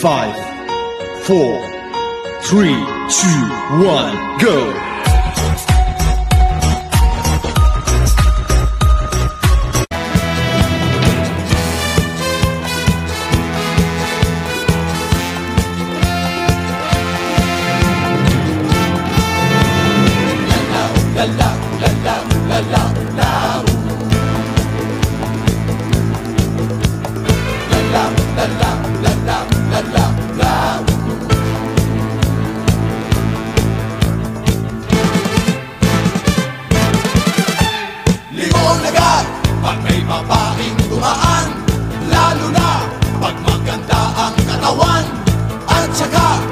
Five, four, three, two, one, go! La la la la la la la La la la la gawaing dumaan Lalo na pag maganda ang katawan. At saka